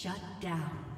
Shut down.